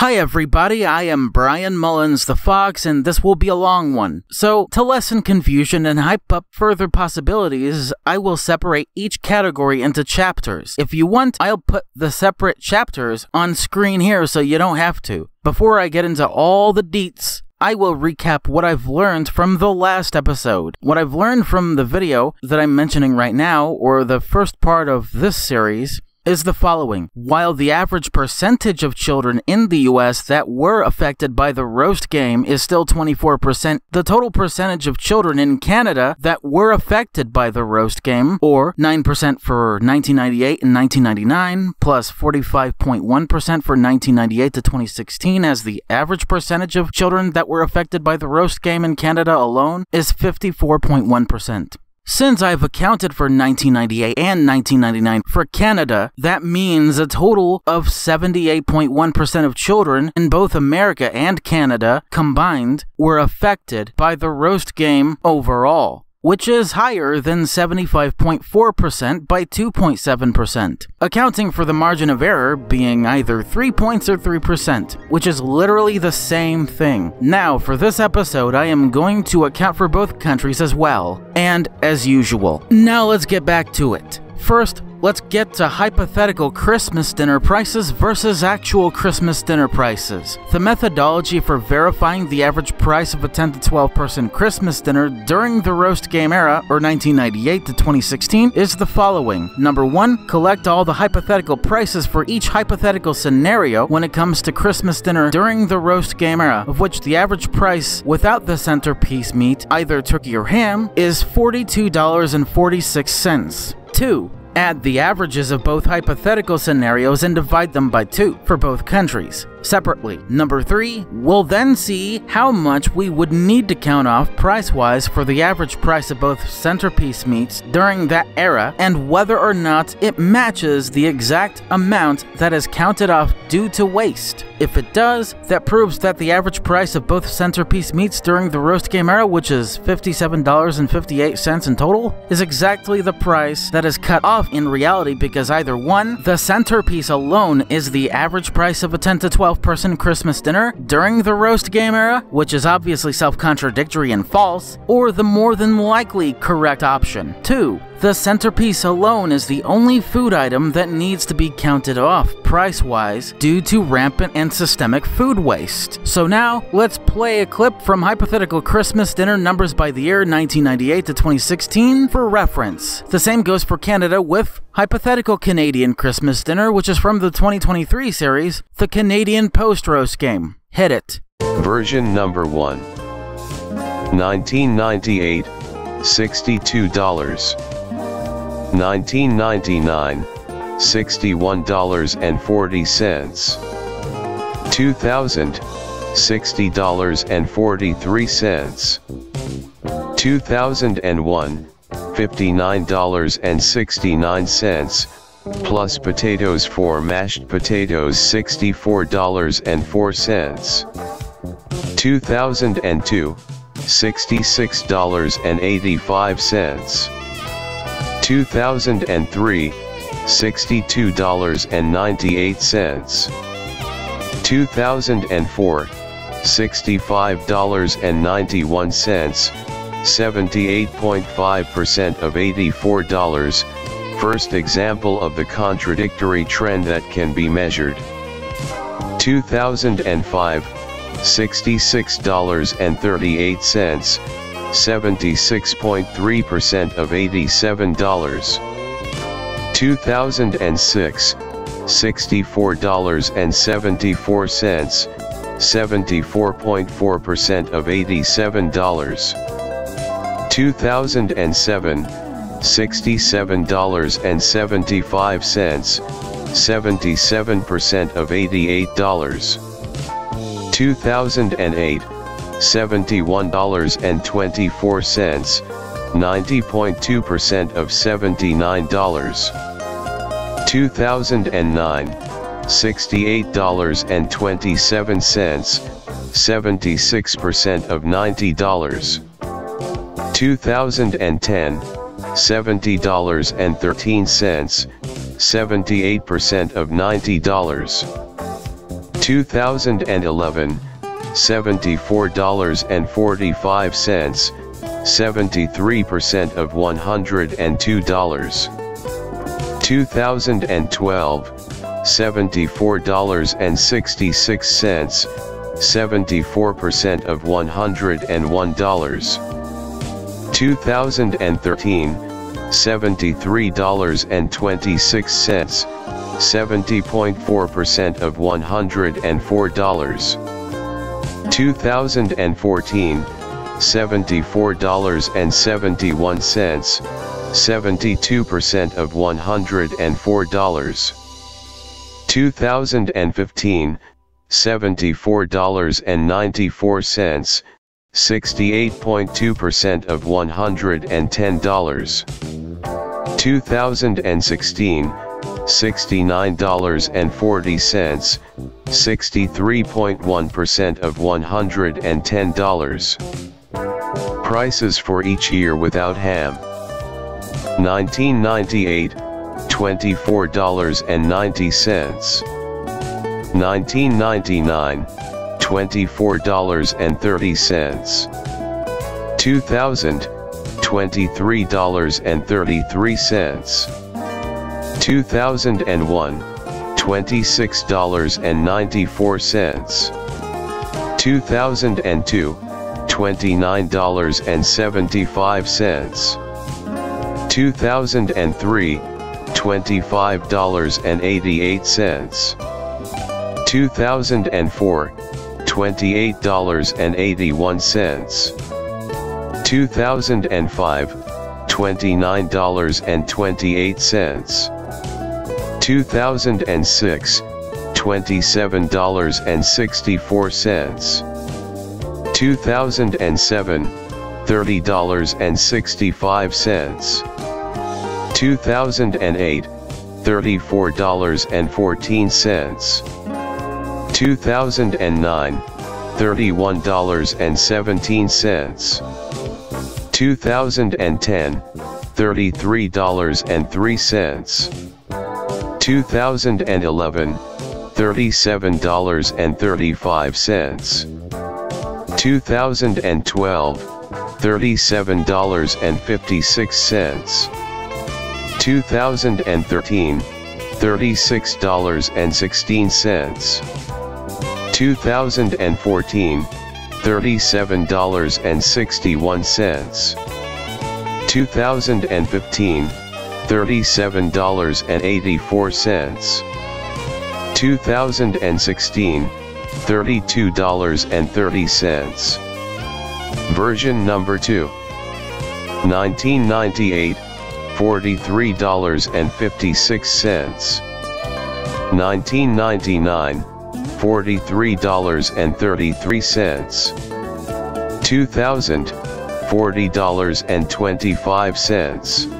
Hi, everybody. I am Bryan Mullins the Fox, and this will be a long one. So, to lessen confusion and hype up further possibilities, I will separate each category into chapters. If you want, I'll put the separate chapters on screen here so you don't have to. Before I get into all the deets, I will recap what I've learned from the last episode. What I've learned from the video that I'm mentioning right now, or the first part of this series, is the following. While the average percentage of children in the US that were affected by the roast game is still 24%, the total percentage of children in Canada that were affected by the roast game, or 9% for 1998 and 1999, plus 45.1 for 1998 to 2016 as the average percentage of children that were affected by the roast game in Canada alone, is 54.1%. Since I've accounted for 1998 and 1999 for Canada, that means a total of 78.1% of children in both America and Canada combined were affected by the roast game overall which is higher than 75.4% by 2.7%, accounting for the margin of error being either 3 points or 3%, which is literally the same thing. Now, for this episode, I am going to account for both countries as well, and as usual. Now let's get back to it. First, let's get to hypothetical Christmas dinner prices versus actual Christmas dinner prices. The methodology for verifying the average price of a 10 to 12 person Christmas dinner during the roast game era, or 1998 to 2016, is the following. Number one, collect all the hypothetical prices for each hypothetical scenario when it comes to Christmas dinner during the roast game era, of which the average price without the centerpiece meat, either turkey or ham, is $42.46. 2. Add the averages of both hypothetical scenarios and divide them by 2 for both countries separately. Number 3, we'll then see how much we would need to count off price-wise for the average price of both centerpiece meats during that era and whether or not it matches the exact amount that is counted off due to waste. If it does, that proves that the average price of both centerpiece meats during the roast game era, which is $57.58 in total, is exactly the price that is cut off in reality because either 1. The centerpiece alone is the average price of a 10 to 12 12 person Christmas dinner during the roast game era, which is obviously self contradictory and false, or the more than likely correct option. 2. The centerpiece alone is the only food item that needs to be counted off price wise due to rampant and systemic food waste. So now, let's play a clip from hypothetical Christmas dinner numbers by the year 1998 to 2016 for reference. The same goes for Canada with hypothetical Canadian Christmas dinner, which is from the 2023 series, the Canadian Post Roast Game. Hit it. Version number 1. 1998, $62. 1999, $61.40. 2000, $60.43. 2001, $59.69, plus potatoes for mashed potatoes $64.04. 2002, $66.85. 2003, $62.98. 2004, $65.91, 78.5% of $84, first example of the contradictory trend that can be measured. 2005, $66.38, 76.3% of $87. 2006, $64.74, 74.4% of $87. 2007, $67.75, 77% of $88. 2008, $71.24, 90.2% of $79. 2009, $68.27, 76% of $90. 2010, $70.13, 78% of $90. 2011, $74.45, 73% of $102. 2012, $74.66, 74% of $101. 2013, $73.26, 70.4% of $104. 2014, $74.71, 72% of $104. 2015, $74.94, 68.2% of $110. 2016, $69.40, 63.1% of $110. Prices for each year without ham. 1998, $24.90. 1999, $24.30. 2000, $23.33. 2001, $26.94. 2002, $29.75. 2003, $25.88. 2004, $28.81. 2005, $29.28. 2006, $27.64. 2007, $30.65. 2008, $34.14. 2009, $31.17. 2010, $33.03. 2011, $37.35. 2012, $37.56. 2013, $36.16. 2014, $37.61. 2015, $37.84. 2016, $32.30. Version number 2. 1998, $43.56. 1999, $43.33. 2000, $40.25.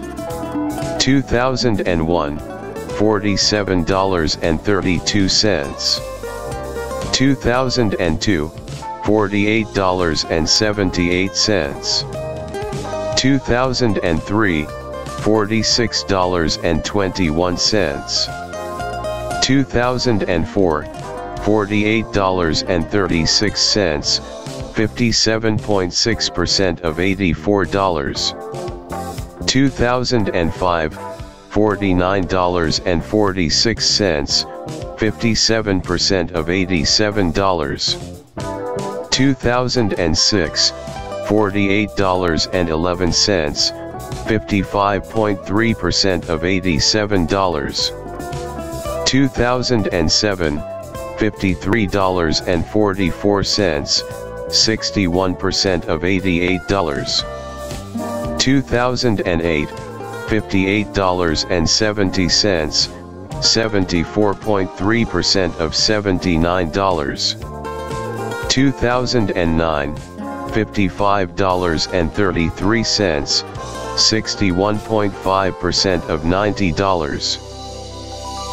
2001, $47.32. 2002, $48.78. 2003, $46.21. 2004, $48.36, 57.6% of $84. 2005, $49.46, 57% of $87. 2006, $48.11, 55.3% of $87. 2007, $53.44, 61% of $88. 2008, $58.70, 74.3% of $79. 2009, $55.33, 61.5% of $90.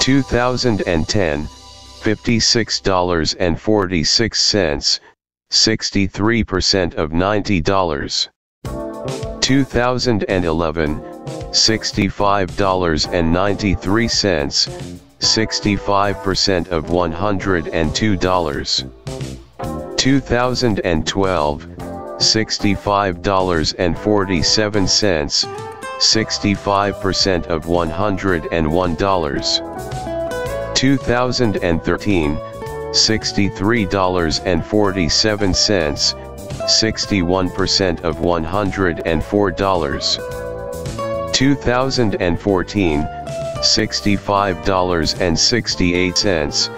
2010, $56.46, 63% of $90. 2011, $65.93, 65% of $102. 2012, $65.47, 65% of $101. 2013, $63.47, 61% of $104. 2014, $65.68,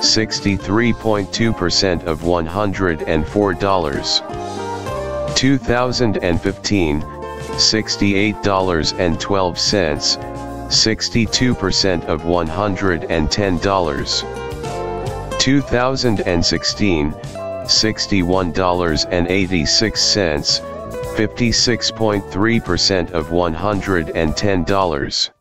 63.2% of $104. 2015, $68.12, 62% of $110. 2016, $61.86, 56.3% of $110.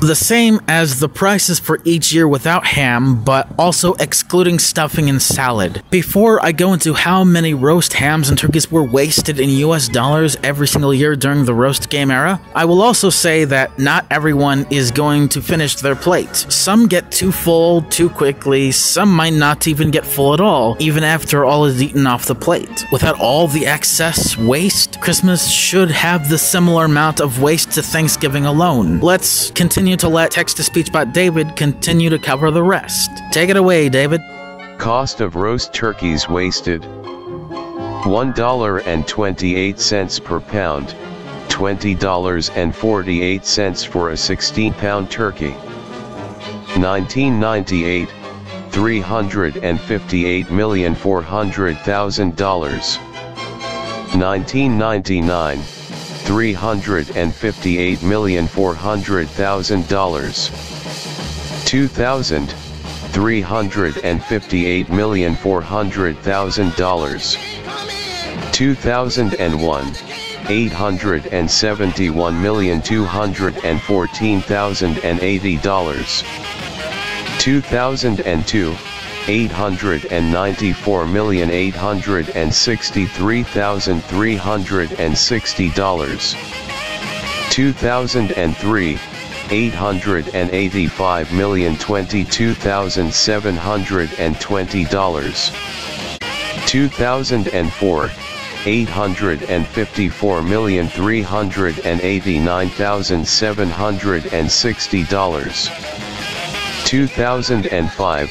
The same as the prices for each year without ham, but also excluding stuffing and salad. Before I go into how many roast hams and turkeys were wasted in US dollars every single year during the roast game era, I will also say that not everyone is going to finish their plate. Some get too full too quickly, some might not even get full at all, even after all is eaten off the plate. Without all the excess waste, Christmas should have the similar amount of waste to Thanksgiving alone. Let's continue continue to let text to speech bot David continue to cover the rest. Take it away, David. Cost of roast turkeys wasted $1.28 per pound, $20.48 for a 16 pound turkey. 1998 $358,400,000. 1999 $358,400,000. 2000, $358,400,000. 2001, $871,214,080. 2002, $894,863,360. 2003, $885,022,720. 2004, $854,389,760. 2005, $862,167,040. 2006, $889,943,040. 2007, $932,162,560. 2008, $978,508,800. 2009, $887,086,080. 2010, $884,070,400. 2011, $907,084,800. 2012, $947,082,240. 2013, $921,528,320. 2014, $913,592,320. 2015, $893,117,440. 2016, $949,304,320. Average, $863.63 million. 1998, $375,344,150.30. 1999, $388,576,125. 2000 one billion three hundred and six million seven hundred and forty thousand three hundred and ninety two thousand three hundred and twenty nine dollars. Two thousand and billion three hundred and fifty seven million two hundred and eighty thousand seven hundred and seven dollars. Two thousand and three three five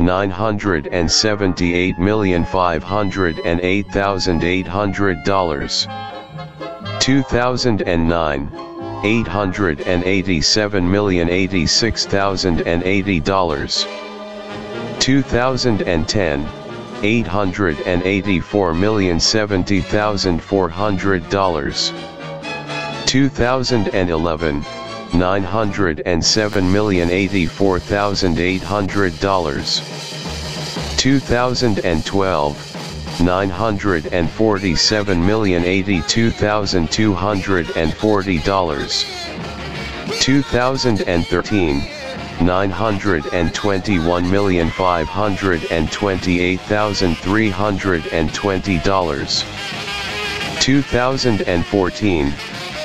$978,508,800. 2009. Eight hundred and eighty-seven million eighty-six thousand and eighty dollars. Two thousand and ten, eight hundred and eighty-four million seventy thousand four hundred dollars. Two thousand and eleven. $907,084,800 2012 $947,082,240 2013 $921,528,320 2014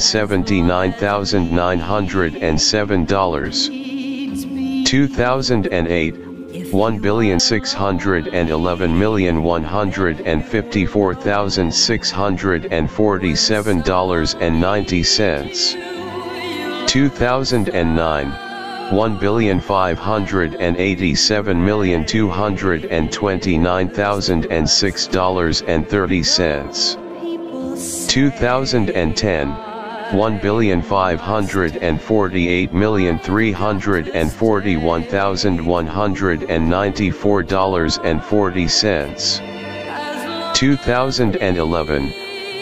seventy nine thousand nine hundred and seven dollars. Two thousand and eight one billion six hundred and eleven million one hundred and fifty four thousand six hundred and forty seven dollars and ninety cents. 2009, 1 billion 587 million 229,006 dollars and 30 cents. 2010, 1 billion 548 million 341,194 dollars and 40 cents. 2011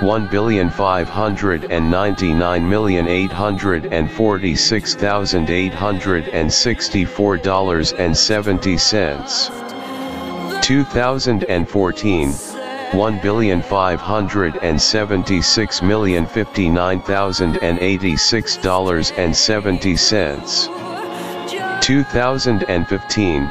and sixty-eight million nine hundred and fifty-seven thousand two hundred and fifty-six dollars and thirty cents. Two thousand and twelve, one billion six hundred and four million three hundred and twenty-eight thousand five hundred and eighty-one dollars and eighty cents. Two thousand and thirteen one billion five hundred and ninety nine million eight hundred and forty six thousand eight hundred and sixty four dollars and seventy cents. Two thousand and fourteen one billion five hundred and seventy six million fifty nine thousand and eighty six dollars and seventy cents. Two thousand and fifteen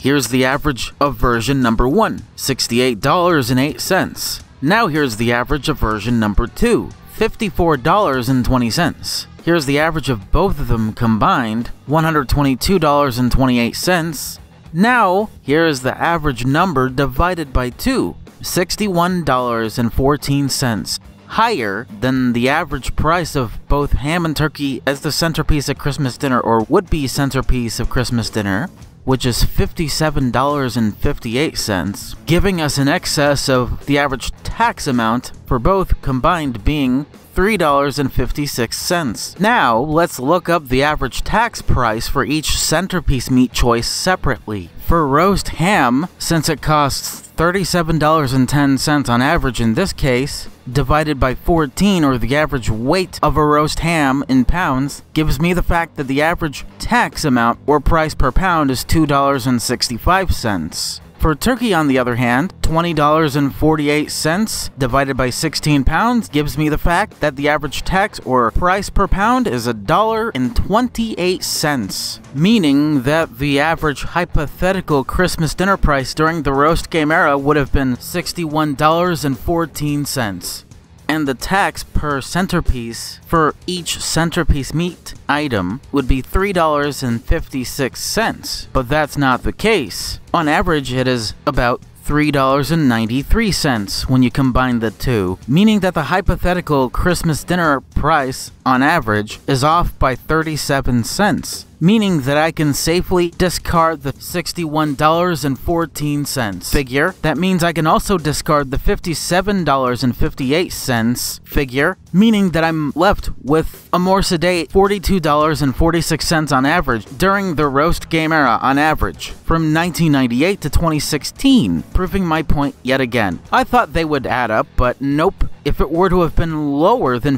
Here's the average of version number 1, $68.08. Now here's the average of version number 2, $54.20. Here's the average of both of them combined, $122.28. Now, here is the average number divided by 2, $61.14. Higher than the average price of both ham and turkey as the centerpiece of Christmas dinner or would be centerpiece of Christmas dinner, which is $57.58, giving us an excess of the average tax amount for both combined being $3.56. Now, let's look up the average tax price for each centerpiece meat choice separately. For roast ham, since it costs $37.10 on average in this case, divided by 14 or the average weight of a roast ham in pounds gives me the fact that the average tax amount or price per pound is $2.65. For turkey, on the other hand, $20.48 divided by 16 pounds gives me the fact that the average tax or price per pound is $1.28, meaning that the average hypothetical Christmas dinner price during the roast game era would have been $61.14. and the tax per centerpiece for each centerpiece meat item would be $3.56, but that's not the case. On average, it is about $3.93 when you combine the two, meaning that the hypothetical Christmas dinner price, on average, is off by 37 cents meaning that I can safely discard the $61.14 figure. That means I can also discard the $57.58 figure, meaning that I'm left with a more sedate $42.46 on average during the roast game era on average from 1998 to 2016, proving my point yet again. I thought they would add up, but nope. If it were to have been lower than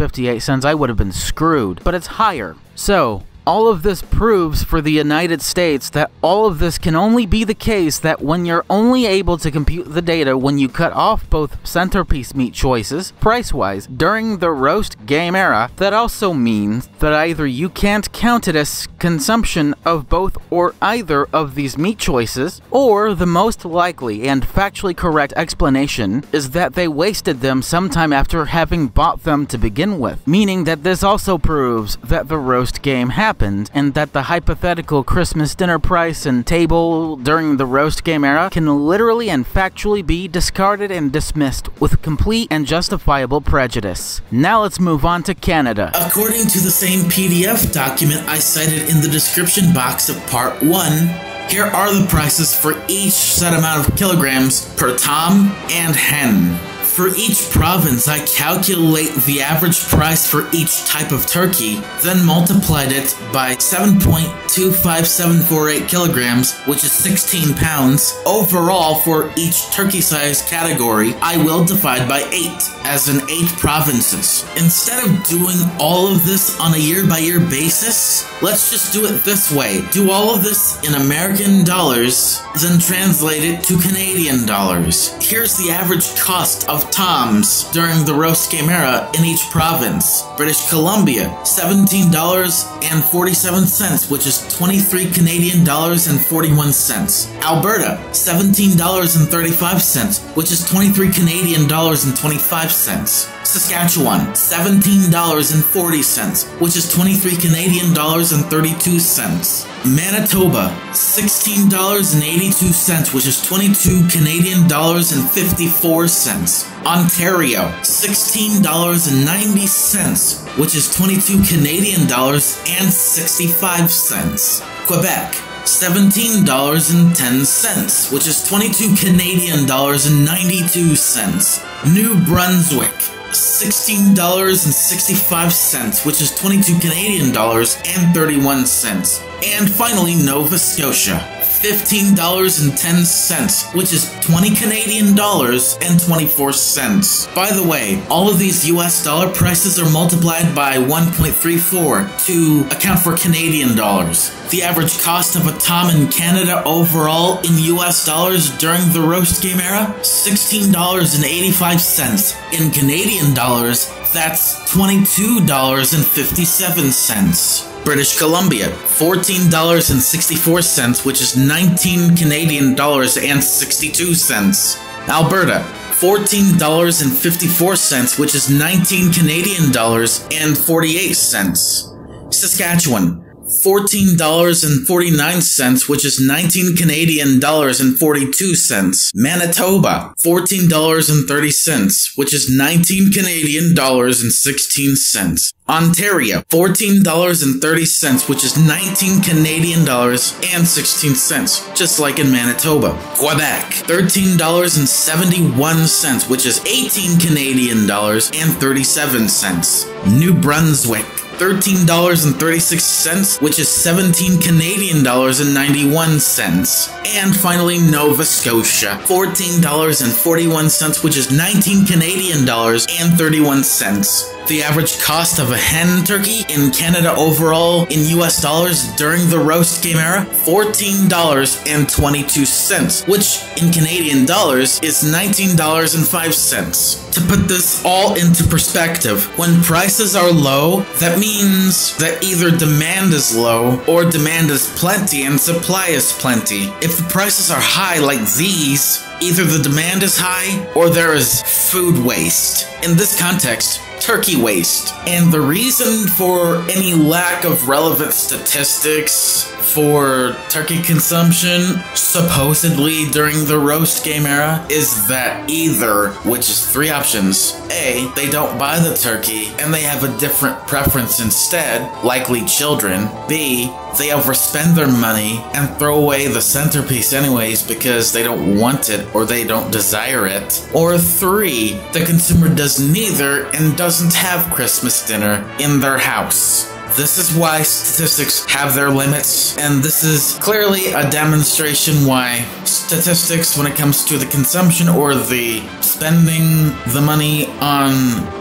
$57.58, I would have been screwed, but it's higher. So, all of this proves for the United States that all of this can only be the case that when you're only able to compute the data when you cut off both centerpiece meat choices, price-wise, during the roast game era, that also means that either you can't count it as consumption of both or either of these meat choices, or the most likely and factually correct explanation is that they wasted them sometime after having bought them to begin with, meaning that this also proves that the roast game happened happened, and that the hypothetical Christmas dinner price and table during the roast game era can literally and factually be discarded and dismissed with complete and justifiable prejudice. Now let's move on to Canada. According to the same PDF document I cited in the description box of part 1, here are the prices for each set amount of kilograms per tom and hen. For each province, I calculate the average price for each type of turkey, then multiplied it by 7.25748 kilograms, which is 16 pounds. Overall, for each turkey size category, I will divide by 8, as in 8 provinces. Instead of doing all of this on a year by year basis, let's just do it this way. Do all of this in American dollars, then translate it to Canadian dollars. Here's the average cost of toms during the roast game era in each province. British Columbia, $17.47, which is 23 Canadian dollars and 41 cents. Alberta, $17.35, which is 23 Canadian dollars and 25 cents. Saskatchewan, $17.40, which is 23 Canadian dollars and 32 cents. Manitoba, $16.82, which is 22 Canadian dollars and 54 cents. Ontario, $16.90, which is 22 Canadian dollars and 65 cents. Quebec, $17.10, which is 22 Canadian dollars and 92 cents. New Brunswick, $16.65, which is 22 Canadian dollars and 31 cents. And finally, Nova Scotia, $15.10, which is 20 Canadian dollars and 24 cents. By the way, all of these US dollar prices are multiplied by 1.34 to account for Canadian dollars. The average cost of a Tom in Canada overall in US dollars during the roast game era? $16.85. In Canadian dollars, that's $22.57. British Columbia, $14.64, which is 19 Canadian dollars and 62 cents. Alberta, $14.54, which is 19 Canadian dollars and 48 cents. Saskatchewan, $14.49, which is 19 Canadian dollars and 42 cents. Manitoba, $14.30, which is 19 Canadian dollars and 16 cents. Ontario, $14.30, which is 19 Canadian dollars and 16 cents, just like in Manitoba. Quebec, $13.71, which is 18 Canadian dollars and 37 cents. New Brunswick, $13.36, which is 17 Canadian dollars and 91 cents. And finally, Nova Scotia, $14.41, which is 19 Canadian dollars and 31 cents. The average cost of a hen turkey in Canada overall in US dollars during the roast game era $14.22, which in Canadian dollars is $19.05. To put this all into perspective, when prices are low, that means that either demand is low or demand is plenty and supply is plenty. If the prices are high like these, either the demand is high or there is food waste. In this context, turkey waste. And the reason for any lack of relevant statistics for turkey consumption, supposedly during the roast game era, is that either, which is three options A, they don't buy the turkey and they have a different preference instead, likely children. B, they overspend their money and throw away the centerpiece anyways because they don't want it or they don't desire it. Or three, the consumer does neither and doesn't have Christmas dinner in their house. This is why statistics have their limits, and this is clearly a demonstration why statistics, when it comes to the consumption or the spending the money on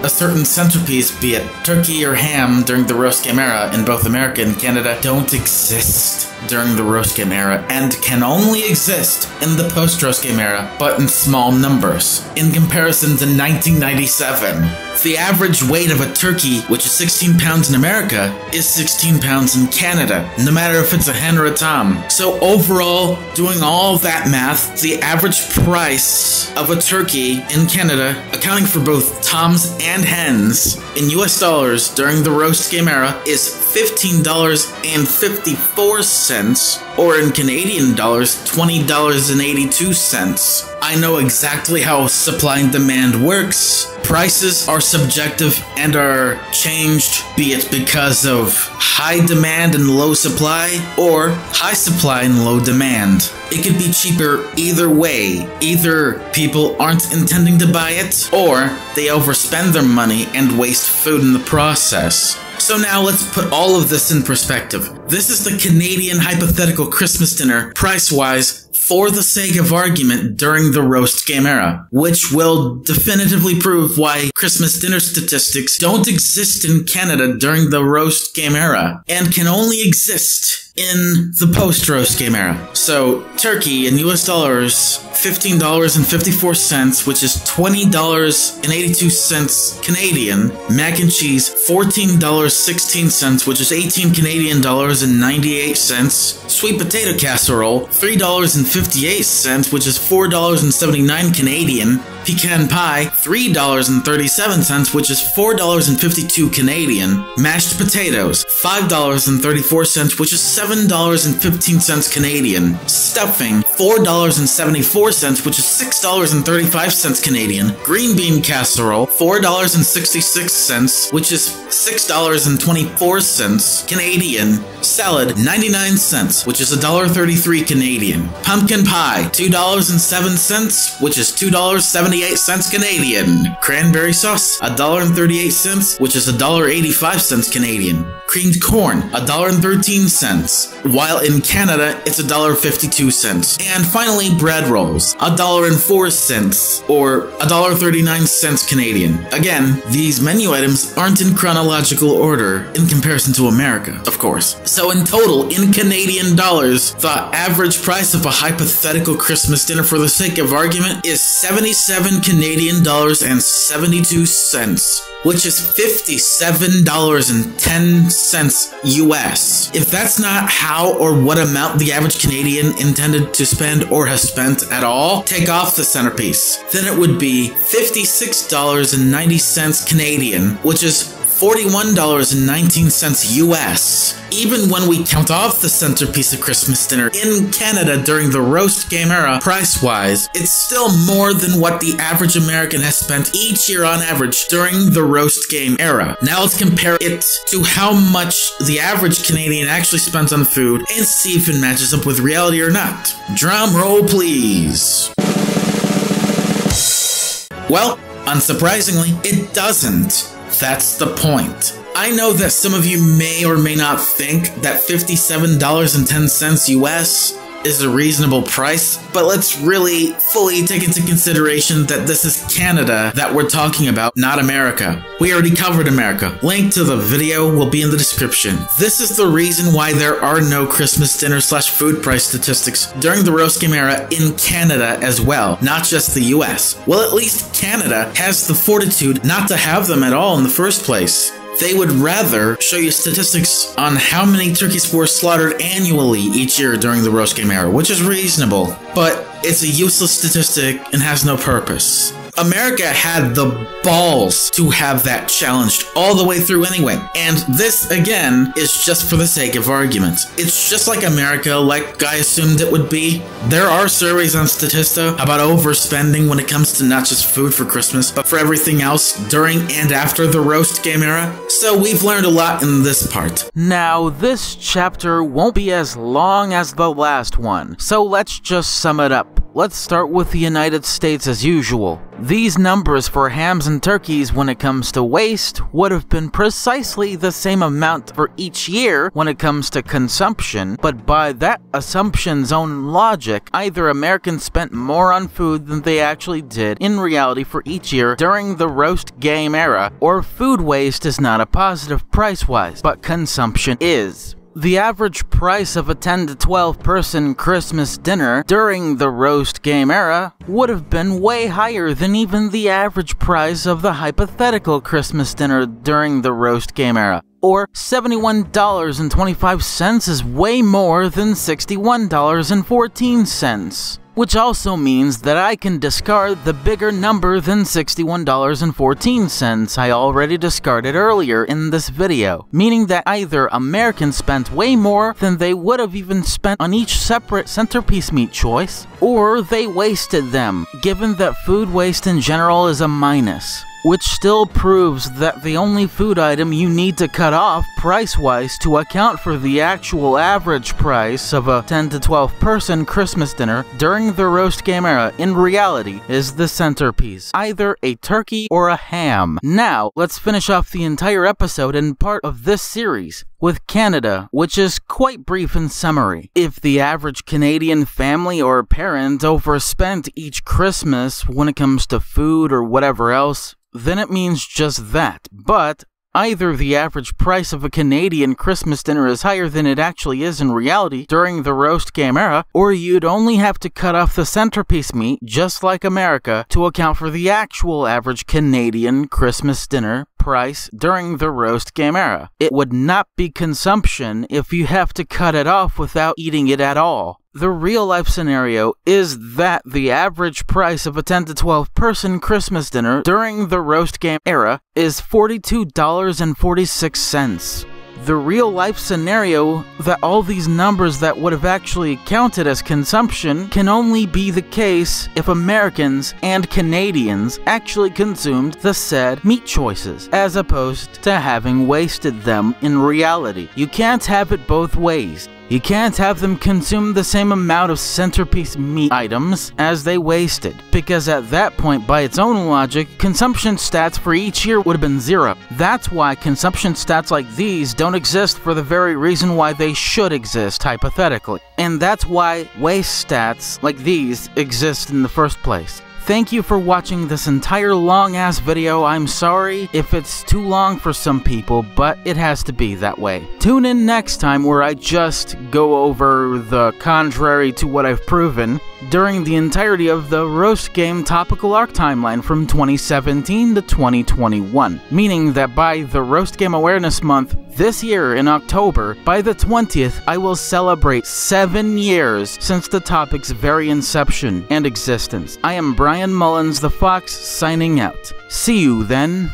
a certain centerpiece, be it turkey or ham during the roast game era in both America and Canada, don't exist during the roast game era and can only exist in the post roast game era, but in small numbers. In comparison to 1997, the average weight of a turkey, which is 16 pounds in America, is 16 pounds in Canada, no matter if it's a hen or a tom. So, overall, doing all that math, the average price of a turkey in Canada, accounting for both toms and hens, in US dollars during the roast game era, is $15.54, or in Canadian dollars, $20.82. I know exactly how supply and demand works. Prices are subjective and are changed, be it because of high demand and low supply, or high supply and low demand. It could be cheaper either way. Either people aren't intending to buy it, or they overspend their money and waste food in the process. So now let's put all of this in perspective. This is the Canadian hypothetical Christmas dinner, price wise, for the sake of argument during the roast game era, which will definitively prove why Christmas dinner statistics don't exist in Canada during the roast game era and can only exist in the post roast game era. So, turkey in US dollars, $15.54, which is $20.82 Canadian. Mac and cheese, $14.16, which is 18 Canadian dollars and 98 cents. Sweet potato casserole, $3.58, which is $4.79 Canadian. Pecan pie, $3.37, which is $4.52 Canadian. Mashed potatoes, $5.34, which is $7.15 Canadian. Stuffing, $4.74, which is $6.35 Canadian. Green bean casserole, $4.66, which is $6.24 Canadian. Salad, 99 cents, which is $1.33 Canadian. Pumpkin pie, $2.07, which is $2.78 Canadian. Cranberry sauce, $1.38, which is $1.85 Canadian. Creamed corn, $1.13, while in Canada it's $1.52. And finally, bread rolls, $1.04 or $1.39 Canadian. Again, these menu items aren't in chronological order in comparison to America, of course. So in total, in Canadian dollars, the average price of a hypothetical Christmas dinner for the sake of argument is 77 Canadian dollars and 72 cents which is $57.10 US. If that's not how or what amount the average Canadian intended to spend or has spent at all, take off the centerpiece. Then it would be $56.90 Canadian, which is $41.19 US. Even when we count off the centerpiece of Christmas dinner in Canada during the roast game era, price wise, it's still more than what the average American has spent each year on average during the roast game era. Now let's compare it to how much the average Canadian actually spends on food and see if it matches up with reality or not. Drum roll, please. Well, unsurprisingly, it doesn't. That's the point. I know that some of you may or may not think that $57.10 US is a reasonable price, but let's really fully take into consideration that this is Canada that we're talking about, not America. We already covered America. Link to the video will be in the description. This is the reason why there are no Christmas dinner slash food price statistics during the roast game era in Canada as well, not just the US. Well, at least Canada has the fortitude not to have them at all in the first place. They would rather show you statistics on how many turkeys were slaughtered annually each year during the roast game era, which is reasonable, but it's a useless statistic and has no purpose. America had the balls to have that challenged all the way through anyway. And this, again, is just for the sake of argument. It's just like America, like I assumed it would be. There are surveys on Statista about overspending when it comes to not just food for Christmas, but for everything else during and after the roast game era. So we've learned a lot in this part. Now, this chapter won't be as long as the last one, so let's just sum it up. Let's start with the United States as usual. These numbers for hams and turkeys when it comes to waste would have been precisely the same amount for each year when it comes to consumption, but by that assumption's own logic, either Americans spent more on food than they actually did in reality for each year during the roast game era, or food waste is not a positive price-wise, but consumption is. The average price of a 10 to 12 person Christmas dinner during the roast game era would have been way higher than even the average price of the hypothetical Christmas dinner during the roast game era. Or $71.25 is way more than $61.14 which also means that I can discard the bigger number than $61.14 I already discarded earlier in this video, meaning that either Americans spent way more than they would have even spent on each separate centerpiece meat choice, or they wasted them, given that food waste in general is a minus which still proves that the only food item you need to cut off price-wise to account for the actual average price of a 10 to 12 person Christmas dinner during the roast game era in reality is the centerpiece, either a turkey or a ham. Now, let's finish off the entire episode and part of this series with Canada, which is quite brief in summary. If the average Canadian family or parent overspent each Christmas when it comes to food or whatever else, then it means just that. But Either the average price of a Canadian Christmas dinner is higher than it actually is in reality during the roast game era, or you'd only have to cut off the centerpiece meat, just like America, to account for the actual average Canadian Christmas dinner price during the roast game era. It would not be consumption if you have to cut it off without eating it at all. The real life scenario is that the average price of a 10 to 12 person Christmas dinner during the roast game era is $42.46 the real life scenario that all these numbers that would have actually counted as consumption can only be the case if Americans and Canadians actually consumed the said meat choices, as opposed to having wasted them in reality. You can't have it both ways. You can't have them consume the same amount of centerpiece meat items as they wasted, because at that point, by its own logic, consumption stats for each year would have been zero. That's why consumption stats like these don't exist for the very reason why they should exist, hypothetically. And that's why waste stats like these exist in the first place. Thank you for watching this entire long ass video. I'm sorry if it's too long for some people, but it has to be that way. Tune in next time where I just go over the contrary to what I've proven during the entirety of the Roast Game topical arc timeline from 2017 to 2021, meaning that by the Roast Game Awareness Month this year in October, by the 20th, I will celebrate seven years since the topic's very inception and existence. I am Bryan Mullins the Fox signing out. See you then.